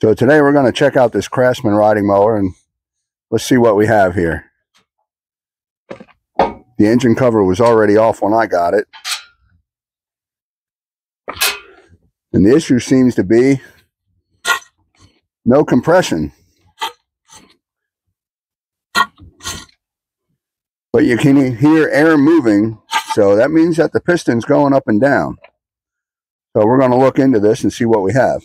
So today we're going to check out this Craftsman riding mower and let's see what we have here. The engine cover was already off when I got it. And the issue seems to be no compression. But you can hear air moving, so that means that the piston's going up and down. So we're going to look into this and see what we have.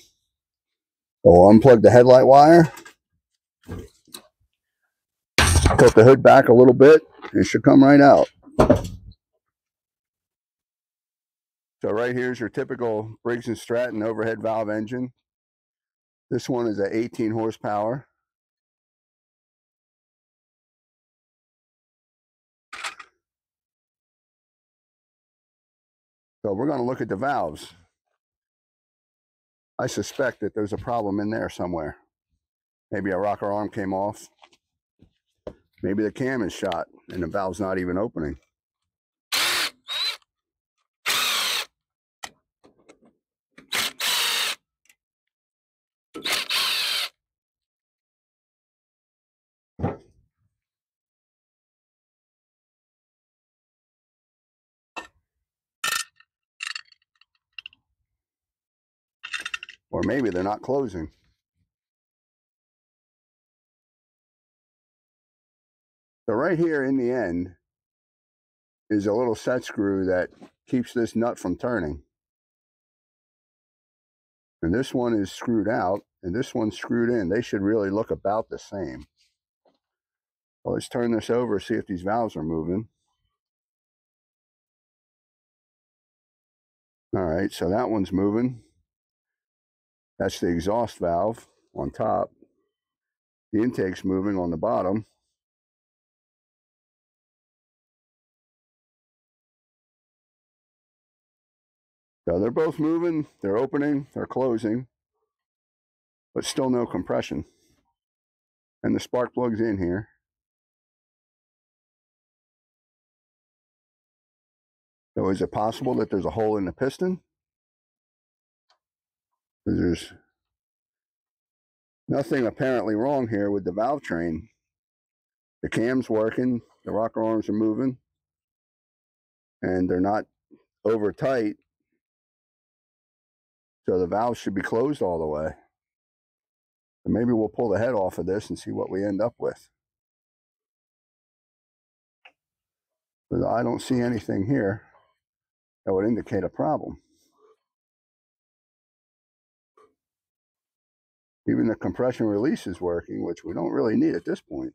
So we'll unplug the headlight wire. Tilt the hood back a little bit. It should come right out. So right here is your typical Briggs & Stratton overhead valve engine. This one is at 18 horsepower. So we're going to look at the valves. I suspect that there's a problem in there somewhere. Maybe a rocker arm came off. Maybe the cam is shot and the valve's not even opening. Or maybe they're not closing. So right here in the end is a little set screw that keeps this nut from turning. And this one is screwed out and this one's screwed in. They should really look about the same. Well, let's turn this over, see if these valves are moving. All right, so that one's moving. That's the exhaust valve on top. The intake's moving on the bottom. So they're both moving, they're opening, they're closing, but still no compression. And the spark plug's in here. So is it possible that there's a hole in the piston? There's nothing apparently wrong here with the valve train. The cam's working, the rocker arms are moving, and they're not over tight. So the valve should be closed all the way. And maybe we'll pull the head off of this and see what we end up with. But I don't see anything here that would indicate a problem. Even the compression release is working, which we don't really need at this point.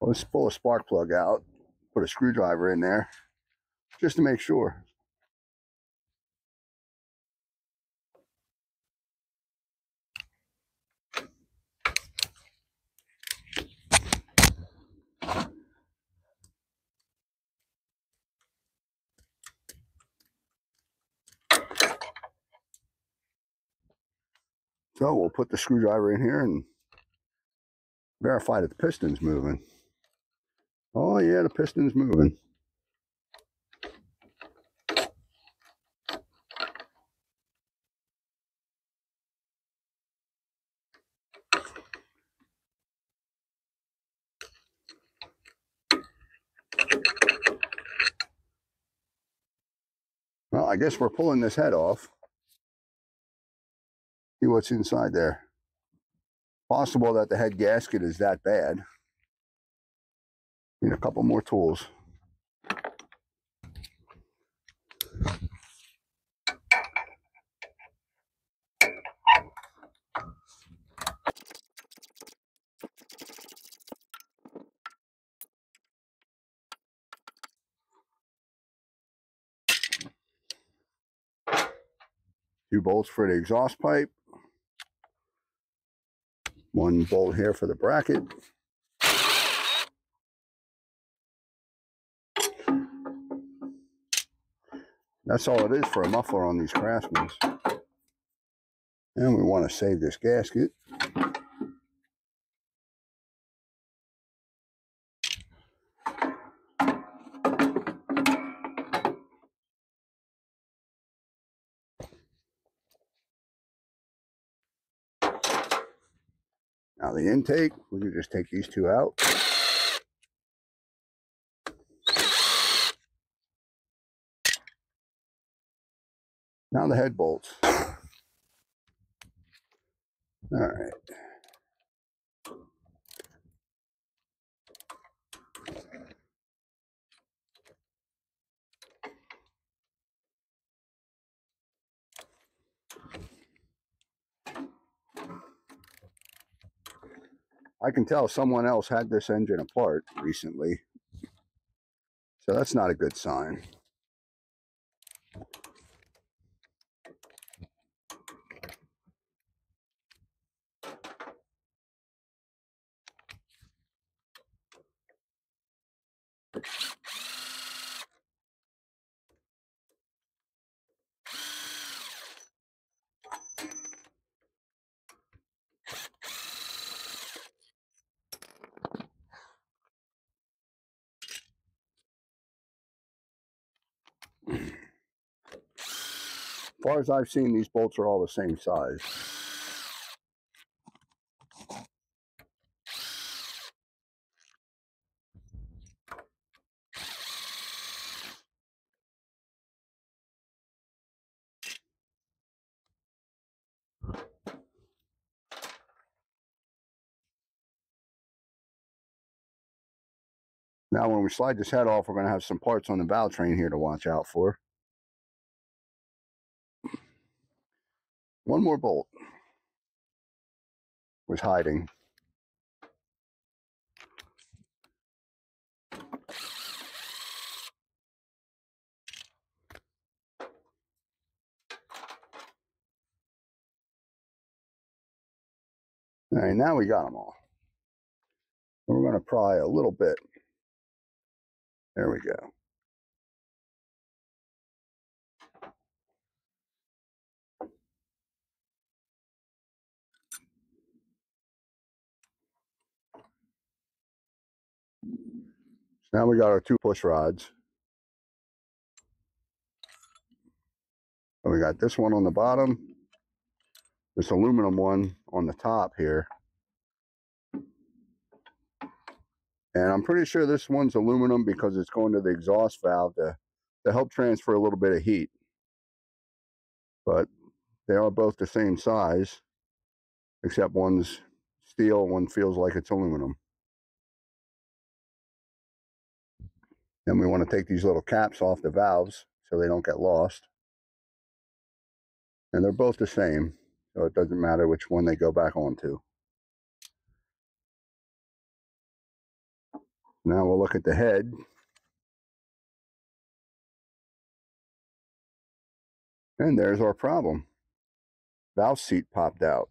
Let's pull a spark plug out, put a screwdriver in there, just to make sure. So we'll put the screwdriver in here and verify that the piston's moving. Oh yeah, the piston's moving. Well, I guess we're pulling this head off see what's inside there. Possible that the head gasket is that bad. Need a couple more tools. Two bolts for the exhaust pipe. One bolt here for the bracket. That's all it is for a muffler on these Craftsmans. And we want to save this gasket. Now the intake, we can just take these two out. Now the head bolts. All right. I can tell someone else had this engine apart recently. So that's not a good sign. Far as I've seen, these bolts are all the same size. Now, when we slide this head off, we're going to have some parts on the valve train here to watch out for. One more bolt was hiding. All right, now we got them all. We're going to pry a little bit. There we go. Now we got our two push rods. And we got this one on the bottom, this aluminum one on the top here. And I'm pretty sure this one's aluminum because it's going to the exhaust valve to, to help transfer a little bit of heat. But they are both the same size, except one's steel, one feels like it's aluminum. Then we want to take these little caps off the valves so they don't get lost. And they're both the same, so it doesn't matter which one they go back onto. Now we'll look at the head. And there's our problem. Valve seat popped out.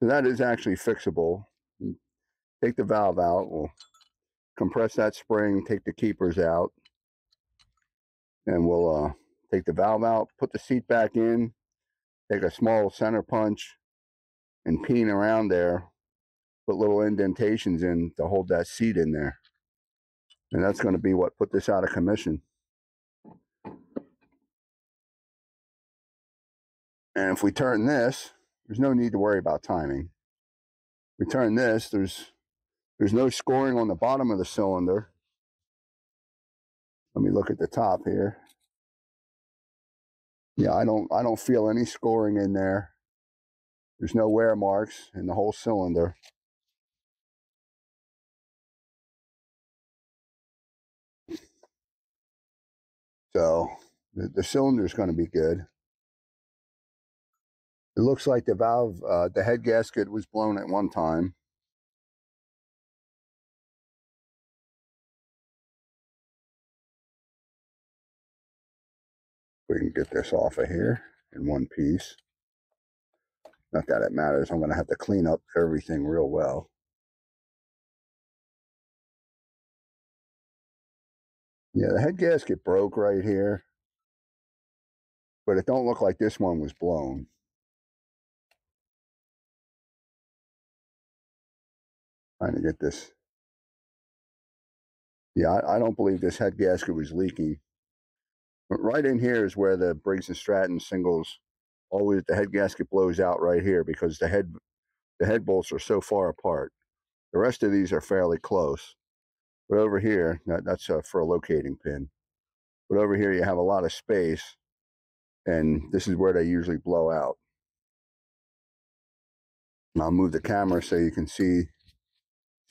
So that is actually fixable. Take the valve out. We'll compress that spring, take the keepers out. And we'll uh, take the valve out, put the seat back in, take a small center punch and peen around there put little indentations in to hold that seat in there. And that's going to be what put this out of commission. And if we turn this, there's no need to worry about timing. We turn this, there's there's no scoring on the bottom of the cylinder. Let me look at the top here. Yeah, I don't I don't feel any scoring in there. There's no wear marks in the whole cylinder. So the, the cylinder is going to be good. It looks like the valve, uh, the head gasket was blown at one time. We can get this off of here in one piece. Not that it matters. I'm going to have to clean up everything real well. Yeah, the head gasket broke right here. But it don't look like this one was blown. Trying to get this. Yeah, I, I don't believe this head gasket was leaking. Right in here is where the Briggs & Stratton singles always the head gasket blows out right here because the head the head bolts are so far apart. The rest of these are fairly close. But over here, that, that's uh, for a locating pin. But over here, you have a lot of space. And this is where they usually blow out. And I'll move the camera so you can see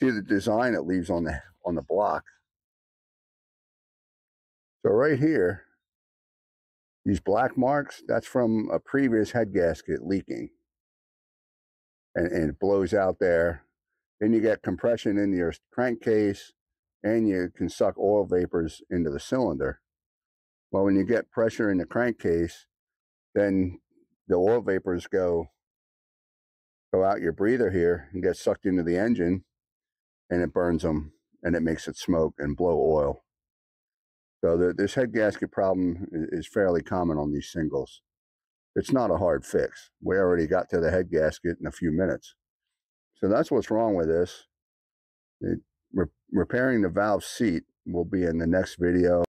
see the design it leaves on the on the block. So right here, these black marks, that's from a previous head gasket leaking. And, and it blows out there. Then you get compression in your crankcase and you can suck oil vapors into the cylinder. Well, when you get pressure in the crankcase, then the oil vapors go go out your breather here and get sucked into the engine and it burns them and it makes it smoke and blow oil. So the, this head gasket problem is fairly common on these singles. It's not a hard fix. We already got to the head gasket in a few minutes. So that's what's wrong with this. It, re repairing the valve seat will be in the next video.